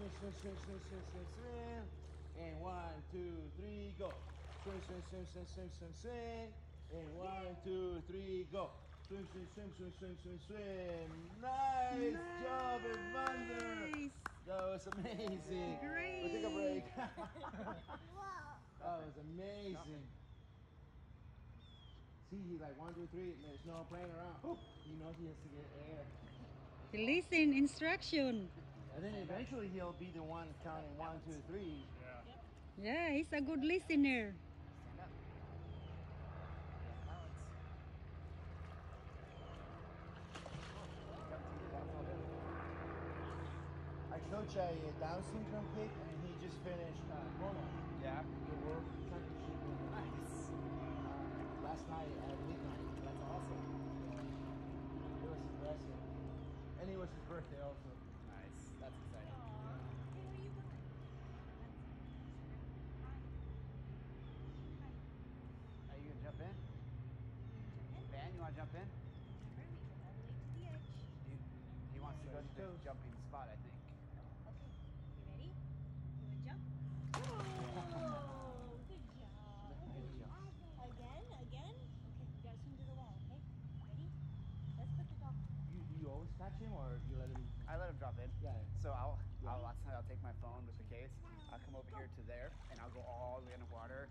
swim, swim, swim, swim, swim, swim, swim. And one, two, three, go. Swim, swim, swim, swim, swim, swim, swim. And one, two, three, go. Swim, swim, swim, swim, swim, swim, swim. Nice, job, Evander. Nice. That was amazing. Great. We'll take a break. That was amazing. See, he like one, two, three, there's no playing around. He knows he has to get air. Listen, instruction. And then eventually he'll be the one counting one, two, three. Yeah. Yeah, he's a good listener. Stand up. Yeah, balance. Jump to you, that's all good. I coach a Down syndrome kid, and he just finished uh, Kona, Yeah. the world championship Nice. uh, last night at midnight. That's awesome. It was impressive. And it was his birthday also. Nice. That's exciting. Hey, where you going? Are you gonna jump in? Jump in. Van, you wanna jump in? Sure, we go all the way to the edge. He, he wants to go to the jumping spot, I think. Okay, you ready? You wanna jump? Good job. Good job. Again, again. Okay, you gotta swim to the wall. Okay, ready? Let's put the dog. You, you always catch him, or you let him? I let him drop in. Yeah. So I'll, Yeah. I'll lots of I'll take my phone with the case. I'll come over here to there, and I'll go all the way underwater.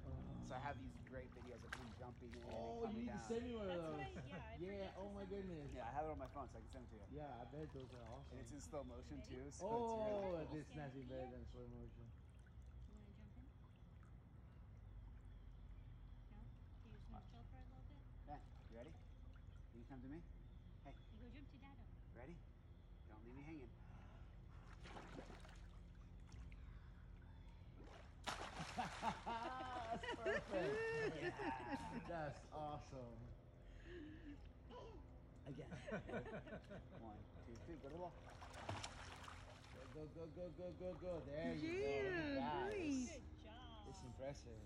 So I have these great videos of him jumping in Oh, and you coming need to down. send me one of That's those. what I- yeah, I yeah. forgot Oh my send you. goodness. Yeah, I have it on my phone, so I can send it to you. Yeah, I bet those are awesome. And it's in slow motion too. So oh, it's really this nothing better than slow motion. You wanna jump in? No? Okay, you just wanna chill for a little bit? Ben, you ready? You come to me. Hey, You go jump to Dado. ready? Don't leave me hanging. That's awesome. Again. One, two, three, go to the wall. Go, go, go, go, go, go. There you. Yeah, Look at that. great. It's, Good job. it's impressive.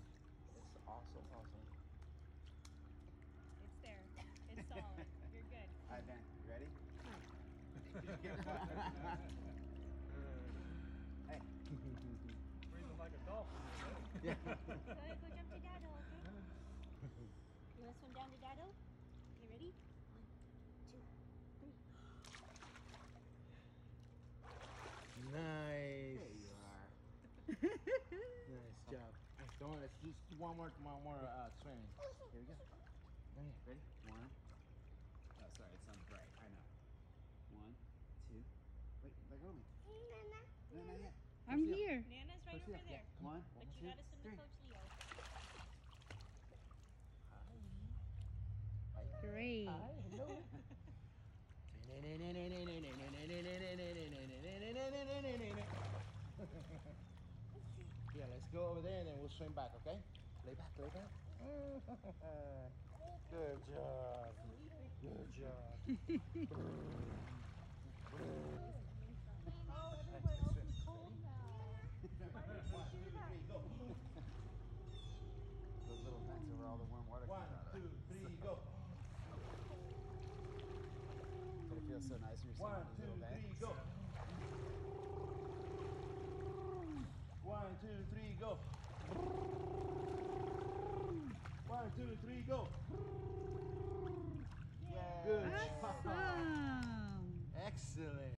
It's awesome, awesome. It's there. It's solid. You're good. All right, Ben, you ready? yeah. Go ahead, go jump to Dado, okay? You wanna swim down to Dado? Okay, ready? One, two, three. Nice. there you are. Nice job. Come on, let's just one more, one more uh, swimming. Here we go. Oh, yeah. Ready? One. Oh, sorry, it sounds bright. I know. One, two. Wait, let go of me. No, not yet. I'm here. Nana's right First over up. there. One, But you two, gotta swim to three. Coach Leo. Great. hello. yeah, let's go over there and then we'll swim back, okay? Lay back, lay back. Good job. Good job. Oh, everywhere else is cold now. Those little vents are where all the warm water comes out One, of. two, three, go. But it feels so nice when you're sitting in One, those little two, three, vents. go. One, two, three, go. One, two, three, go. Yay! Good job. Excellent.